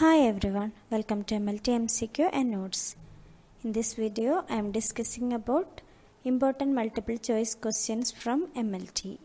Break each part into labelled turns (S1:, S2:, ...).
S1: Hi everyone, welcome to MLT MCQ and notes. In this video, I am discussing about important multiple choice questions from MLT.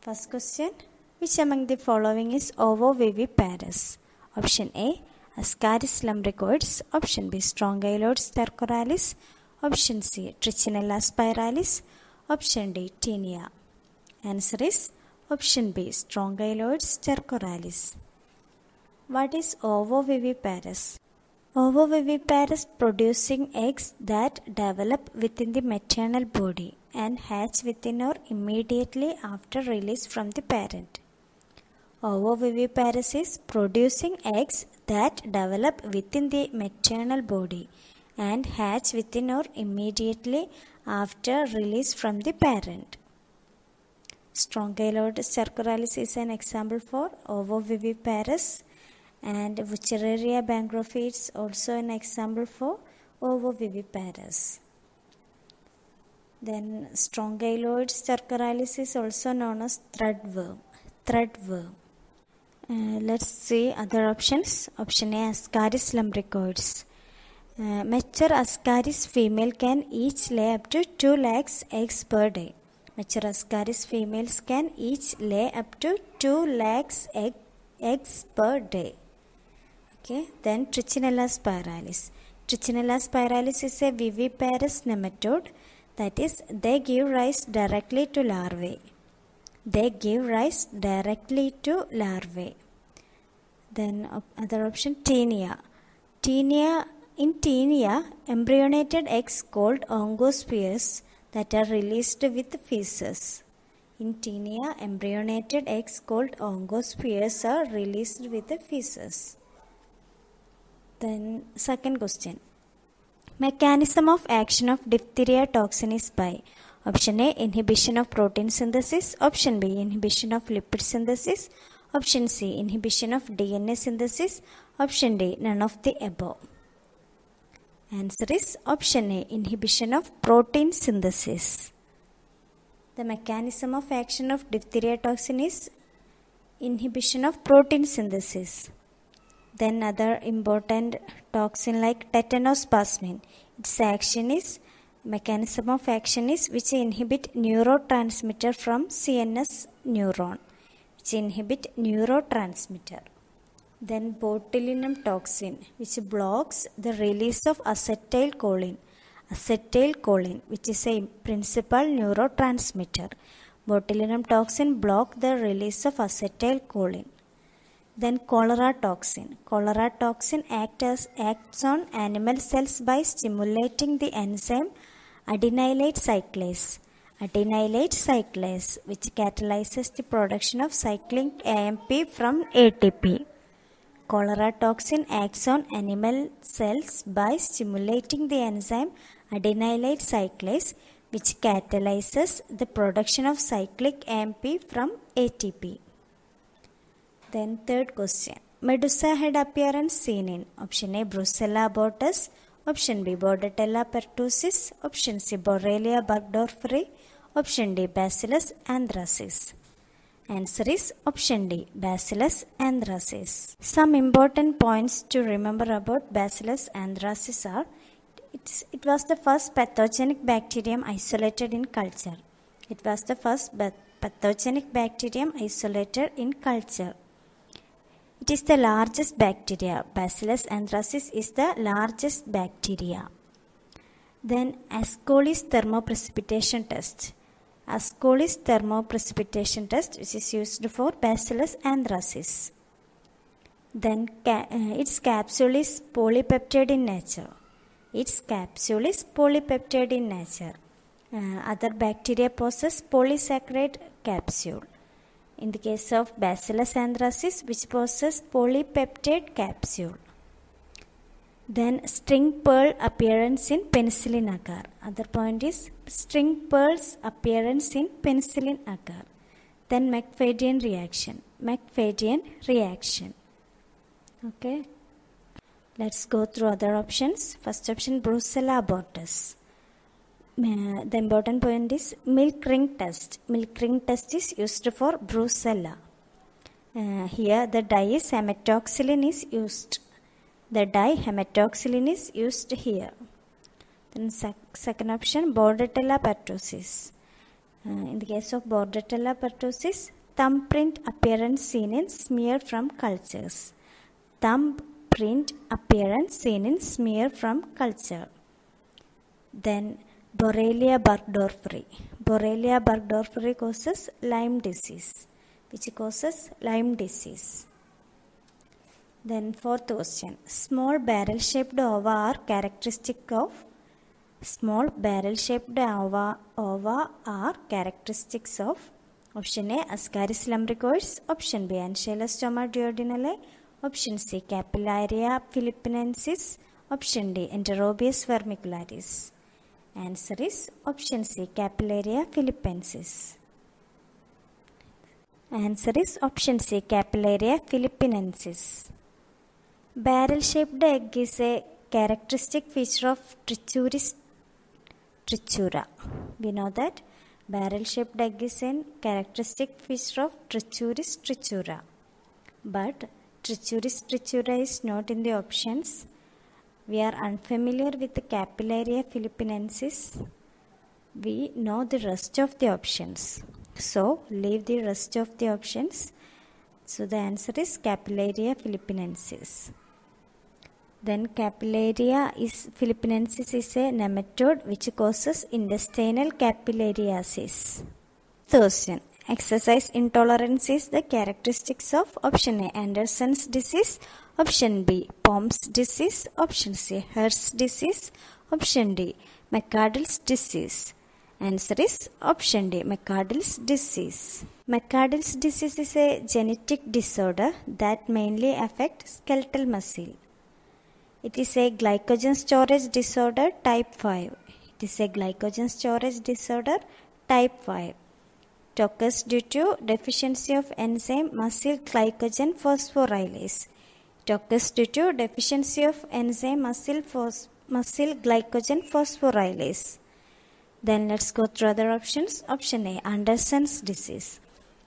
S1: First question, which among the following is ovoviviparous? Option A, Ascaris lumbricoides. Option B, Strongyloides stercoralis. Option C, Trichinella spiralis. Option D, Taenia. Answer is option B, Strongyloides stercoralis. What is ovoviviparous? Ovoviviparous producing eggs that develop within the maternal body and hatch within or immediately after release from the parent. Ovoviviparous is producing eggs that develop within the maternal body and hatch within or immediately after release from the parent. Strongyloid stercoralis is an example for ovoviviparous and Wuchereria bancrofti also an example for ovoviviparous. Then Strongyloid stercoralis is also known as threadworm. Threadworm. Uh, let's see other options. Option A Ascaris lumbricoides. Uh, mature Ascaris female can each lay up to 2 lakhs eggs per day. Mature Ascaris females can each lay up to 2 lakhs egg, eggs per day. Okay, then Trichinella spiralis. Trichinella spiralis is a viviparous nematode that is they give rise directly to larvae. They give rise directly to larvae. Then other option Taenia. Taenia in Taenia embryonated eggs called oncospheres that are released with feces. In Taenia embryonated eggs called oncospheres are released with the feces. Then second question. Mechanism of action of diphtheria toxin is by option A inhibition of protein synthesis, option B inhibition of lipid synthesis, option C inhibition of DNA synthesis, option D none of the above. Answer is option A inhibition of protein synthesis. The mechanism of action of diphtheria toxin is inhibition of protein synthesis. Then other important toxin like tetanospasmin. Its action is mechanism of action is which inhibit neurotransmitter from CNS neuron. Which inhibit neurotransmitter. Then botulinum toxin which blocks the release of acetylcholine. Acetylcholine which is a principal neurotransmitter. Botulinum toxin block the release of acetylcholine. Then cholera toxin. Cholera toxin act as, acts on animal cells by stimulating the enzyme adenylate cyclase. Adenylate cyclase which catalyzes the production of cyclic AMP from ATP. Cholera toxin acts on animal cells by stimulating the enzyme adenylate cyclase which catalyzes the production of cyclic AMP from ATP. Then third question. Medusa head appearance seen in option A Brucella abortus, option B Bordetella pertussis, option C Borrelia burgdorferi, option D Bacillus anthracis. Answer is option D Bacillus anthracis. Some important points to remember about Bacillus anthracis are it's, it was the first pathogenic bacterium isolated in culture. It was the first pathogenic bacterium isolated in culture. It is the largest bacteria. Bacillus anthracis is the largest bacteria. Then Ascoli's thermoprecipitation test. Ascoli's thermoprecipitation test which is used for Bacillus anthracis. Then uh, its capsule is polypeptide in nature. Its capsule is polypeptide in nature. Uh, other bacteria possess polysaccharide capsule. In the case of Bacillus anthracis which possess polypeptide capsule. Then string pearl appearance in penicillin agar. Other point is string pearls appearance in penicillin agar. Then McFadyen reaction. McFadyen reaction. Okay. Let's go through other options. First option Brucella abortus. The important point is milk ring test. Milk ring test is used for Brucella. Uh, here the dye is hematoxylin is used. The dye hematoxylin is used here. Then sec- second option Bordetella pertussis. Uh, in the case of Bordetella pertussis, thumbprint appearance seen in smear from cultures. Thumbprint appearance seen in smear from culture. Then Borrelia burgdorferi. Borrelia burgdorferi causes Lyme disease, which causes Lyme disease. Then fourth question. Small barrel-shaped ova are characteristic of small barrel-shaped ova, ova are characteristics of option A Ascaris lumbricoides, option B Ancylostoma duodenale, option C Capillaria philippinensis, option D Enterobius vermicularis. Answer is option C Capillaria philippensis. Answer is option C Capillaria philippinensis. Barrel shaped egg is a characteristic feature of Trichuris trichiura. We know that barrel shaped egg is a characteristic feature of Trichuris trichiura. But Trichuris trichiura is not in the options. We are unfamiliar with the Capillaria philippinensis. We know the rest of the options. So leave the rest of the options. So the answer is Capillaria philippinensis. Then Capillaria is philippinensis is a nematode which causes intestinal capillariasis. Question. Exercise intolerance is the characteristics of option A Anderson's disease, option B Pompe's disease, option C Hers disease, option D McArdle's disease. Answer is option D McArdle's disease. McArdle's disease is a genetic disorder that mainly affects skeletal muscle. It is a glycogen storage disorder type 5. It is a glycogen storage disorder type 5. It occurs due to deficiency of enzyme muscle glycogen phosphorylase. It due to deficiency of enzyme muscle, muscle glycogen phosphorylase. Then let's go through other options. Option A Anderson's disease.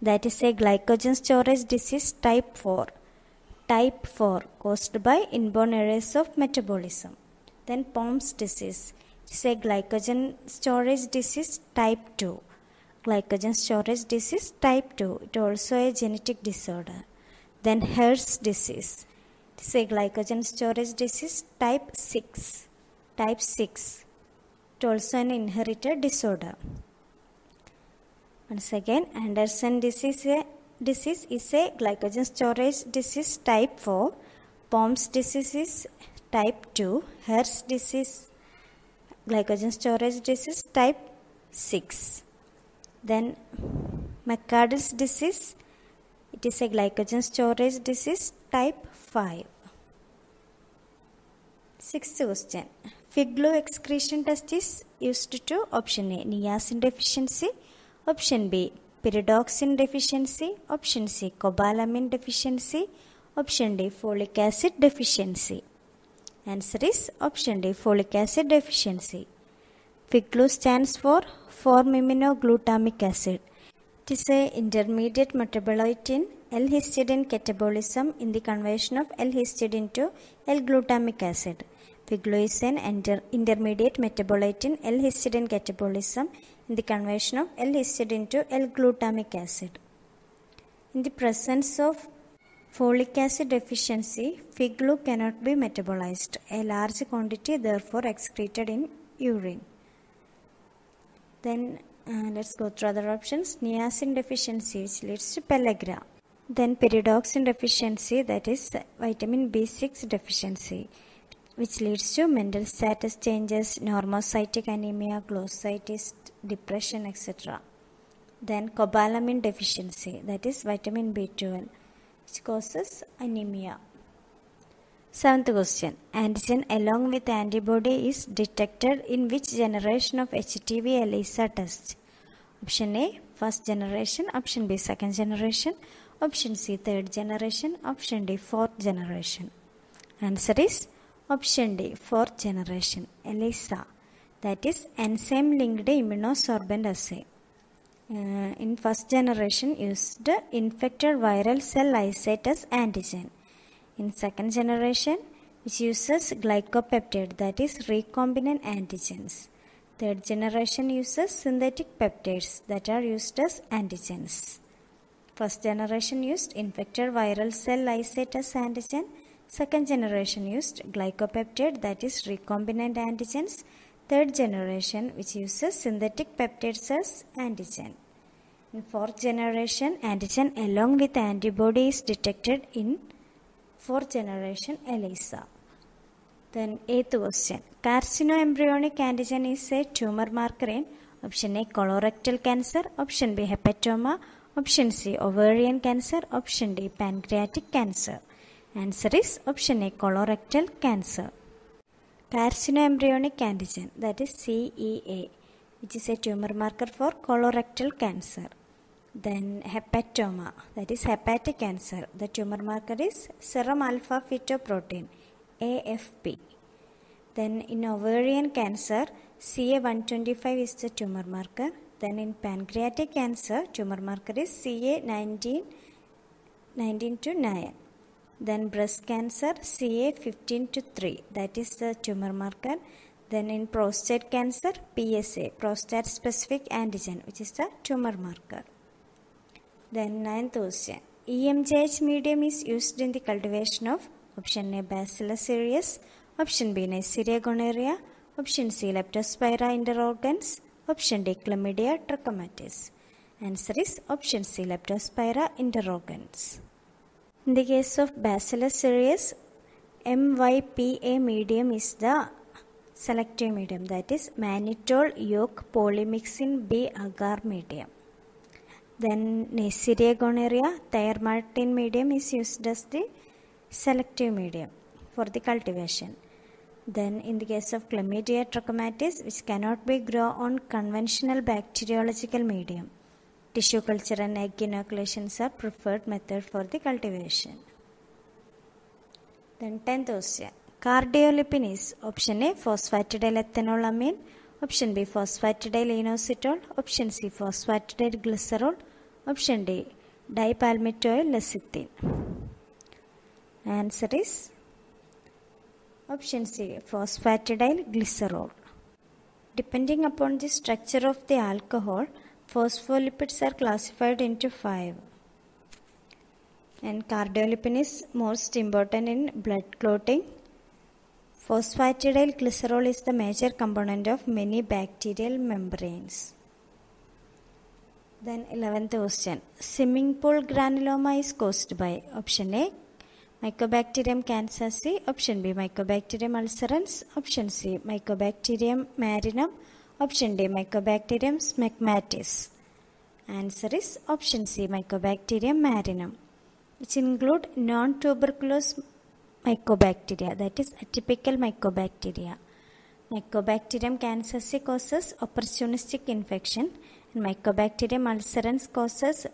S1: That is a glycogen storage disease type 4 type 4 caused by inborn errors of metabolism. Then Pompe's disease is a glycogen storage disease type 2. Glycogen storage disease type 2. It also a genetic disorder. Then Hers disease. It is a glycogen storage disease type 6. Type 6. It also an inherited disorder. Once again, Anderson disease a, disease is a glycogen storage disease type 4. Pompe's disease is type 2. Hers disease, glycogen storage disease type 6. Then McArdle's disease, it is a glycogen storage disease type 5. Sixth question. FIGLU excretion test is used to option A niacin deficiency, option B pyridoxine deficiency, option C cobalamin deficiency, option D folic acid deficiency. Answer is option D folic acid deficiency. FIGLU stands for formiminoglutamic acid. It is a intermediate metabolite in L-histidine catabolism in the conversion of L-histidine to L-glutamic acid. Figlu is an inter- intermediate metabolite in L-histidine catabolism in the conversion of L-histidine to L-glutamic acid. In the presence of folic acid deficiency, FIGLU cannot be metabolized. A large quantity therefore excreted in urine. Then uh, let's go through other options. Niacin deficiency which leads to pellagra. Then pyridoxine deficiency that is vitamin B6 deficiency which leads to mental status changes, normocytic anemia, glossitis, depression, etc. Then cobalamin deficiency, that is vitamin B12, which causes anemia. Seventh question. Antigen along with antibody is detected in which generation of HIV ELISA test? Option A, first generation. Option B, second generation. Option C, third generation. Option D, fourth generation. Answer is Option D, fourth generation, ELISA, that is enzyme linked immunosorbent assay. Uh, in first generation used infected viral cell lysate as antigen. In second generation which uses glycopeptide that is recombinant antigens. Third generation uses synthetic peptides that are used as antigens. First generation used infected viral cell lysate as antigen. Second generation used glycopeptide that is recombinant antigens. Third generation which uses synthetic peptides as antigen. In fourth generation antigen along with antibody is detected in fourth generation ELISA. Then eighth question. Carcinoembryonic antigen is a tumor marker in option A colorectal cancer, option B hepatoma, option C ovarian cancer, option D pancreatic cancer. Answer is option A colorectal cancer. Carcinoembryonic antigen that is CEA which is a tumor marker for colorectal cancer. Then hepatoma that is hepatic cancer. The tumor marker is serum alpha fetoprotein AFP. Then in ovarian cancer, CA125 is the tumor marker. Then in pancreatic cancer, tumor marker is CA19 19 to 9. Then breast cancer, CA15 to 3. That is the tumor marker. Then in prostate cancer, PSA, prostate specific antigen, which is the tumor marker. Then ninth question. EMJH medium is used in the cultivation of option A Bacillus cereus, option B Neisseria gonorrhea, option C Leptospira interrogans, option D Chlamydia trachomatis. Answer is option C Leptospira interrogans. In the case of Bacillus cereus, MYPA medium is the selective medium that is mannitol yolk polymyxin B agar medium. Then Neisseria gonorrhea, Thayer-Martin medium is used as the selective medium for the cultivation. Then in the case of Chlamydia trachomatis, which cannot be grown on conventional bacteriological medium, tissue culture and egg inoculations are preferred method for the cultivation. Then 10th question. Cardiolipin is option A phosphatidylethanol option B phosphatidyl inositol, option C phosphatidyl glycerol, option D dipalmitoyl lecithin. Answer is option C phosphatidyl glycerol. Depending upon the structure of the alcohol, phospholipids are classified into five. And cardiolipin is most important in blood clotting. Phosphatidyl glycerol is the major component of many bacterial membranes. Then 11th question. Swimming pool granuloma is caused by option A Mycobacterium kansasii, option B Mycobacterium ulcerans, option C Mycobacterium marinum, option D Mycobacterium smegmatis. Answer is option C Mycobacterium marinum, which include non-tuberculous mycobacteria, that is atypical mycobacteria. Mycobacterium kansasii causes opportunistic infection Mycobacterium ulcerans causes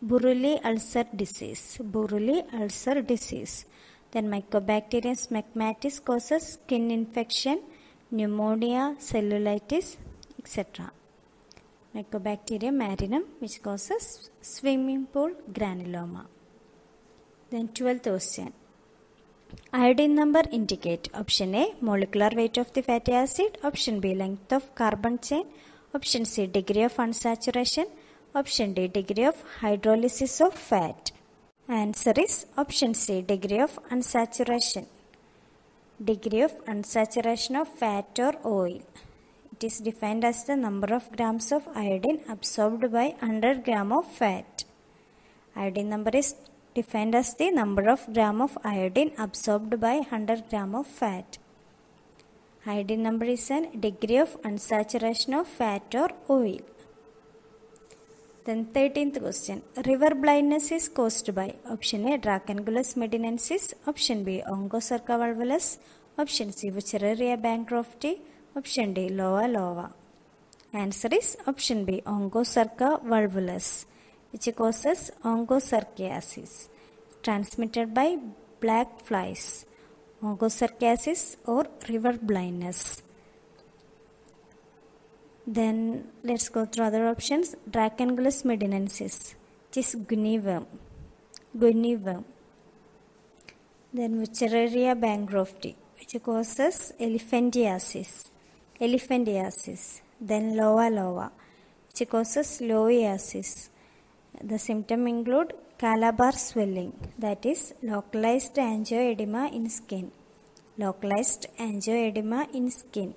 S1: Buruli ulcer disease. Buruli ulcer disease. Then Mycobacterium smegmatis causes skin infection, pneumonia, cellulitis, etc. Mycobacterium marinum which causes swimming pool granuloma. Then 12th question. Iodine number indicate option A molecular weight of the fatty acid, option B length of carbon chain, option C degree of unsaturation, option D degree of hydrolysis of fat. Answer is option C degree of unsaturation. Degree of unsaturation of fat or oil. It is defined as the number of grams of iodine absorbed by 100 gram of fat. Iodine number is defined as the number of gram of iodine absorbed by 100 gram of fat. Iodine number is an degree of unsaturation of fat or oil. Then 13th question. River blindness is caused by option A Dracunculus medinensis, option B Onchocerca volvulus, option C Wuchereria bancrofti, option D Loa lova. Answer is option B Onchocerca volvulus which causes onchocerciasis transmitted by black flies onchocerciasis or river blindness Then let's go through other options. Dracunculus medinensis, which is guinea worm. Then Wuchereria bancrofti, which causes elephantiasis. Elephantiasis. Then loa loa, which causes loiasis. The symptom include calabar swelling, that is localized angioedema in skin. Localized angioedema in skin.